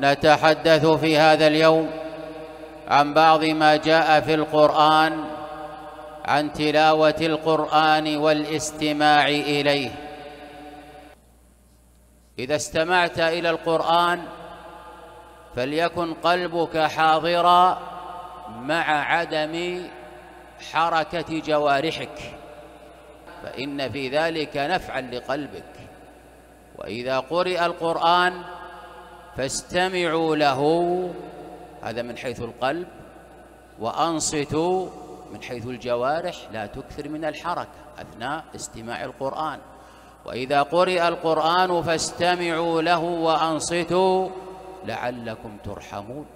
نتحدث في هذا اليوم عن بعض ما جاء في القرآن عن تلاوة القرآن والاستماع إليه. إذا استمعت إلى القرآن فليكن قلبك حاضرا مع عدم حركة جوارحك فإن في ذلك نفعا لقلبك. وإذا قرئ القرآن فاستمعوا له هذا من حيث القلب وأنصتوا من حيث الجوارح لا تكثر من الحركة أثناء استماع القرآن. وإذا قرئ القرآن فاستمعوا له وأنصتوا لعلكم ترحمون.